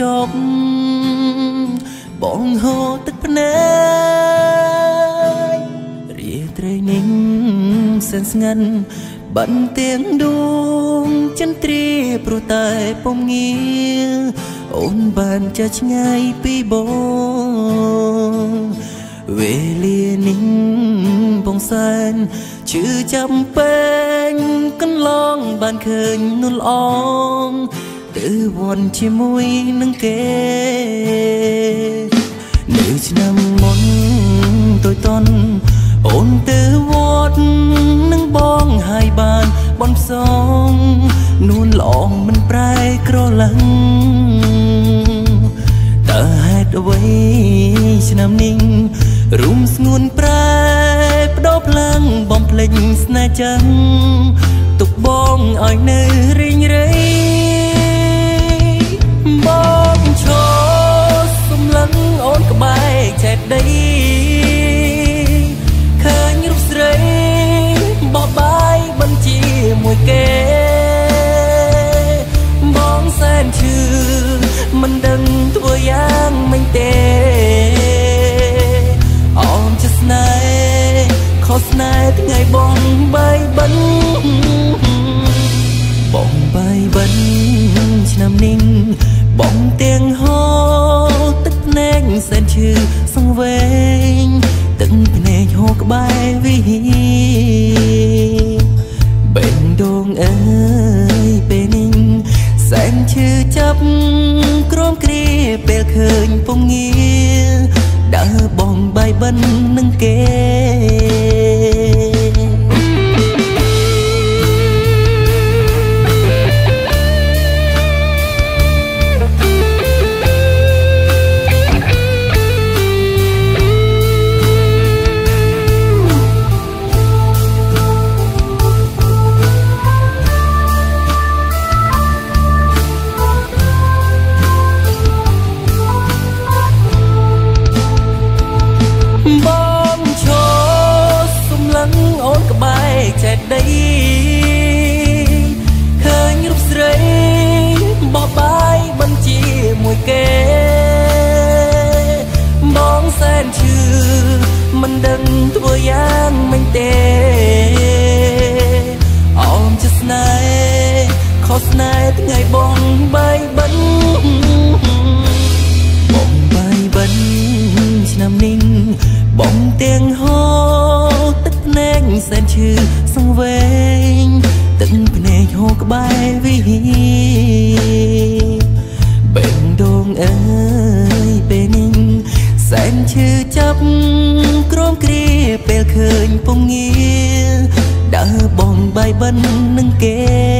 ចប់បងហូរទឹកភ្នែករាត្រីនេះសែនស្ងាត់បាត់ទៀងដួងចន្ទ្រាព្រោះតែពុំងាអូនបានចាឆ្ងាយពីបងវេលានេះបងសែនជឿចាំពេញកន្លងបានឃើញនួនអង ទៅវន់ជាមួយនឹងគេនៅឆ្នាំមុនតូចតន់អូនទៅវត្តនឹងបងហើយបានបនផ្សងនួនល្អងមិនប្រែក្រឡឹងតើហេតុអ្វីឆ្នាំនេះរុំស្ងួនប្រែបដោផ្លាំងបំភ្លេចស្នេហ៍ចឹងទុកបងឲ្យនៅរីងរៃ តដីឃើញរូបស្រីបបបាយបញ្ជាមួយគេបងសែនឈឺមិនដឹងធ្វើយ៉ាងម៉េចទេអូនជាស្នេហ៍ខុសស្នេហ៍ថ្ងៃបងបាយបិណ្ឌបងបាយបិណ្ឌឆ្នាំនេះបងទាំងហោទឹកភ្នែកសែនឈឺ អើយពេលនេះសែនឈឺចាប់ក្រមគ្រាពេលឃើញពងងារ ចេតដីឃើញរូបស្រីបបបាយបញ្ជាមួយគេបងសែនឈឺមិនដឹងធ្វើយ៉ាងម៉េចទេអោមជាស្នេហ៍ខុសស្នេហ៍ថ្ងៃបងបាយបិណ្ឌបងបាយបិណ្ឌឆ្នាំនេះបងទាំងហោទឹកភ្នែក សែនឈឺសង្វេងទឹកភ្នែកហូរក្បែរវិហីបេងដងអើយពេលនេះសែនឈឺចាប់ក្រមគ្រាពេលឃើញពងងារដើរបងបាយបិននឹងគេ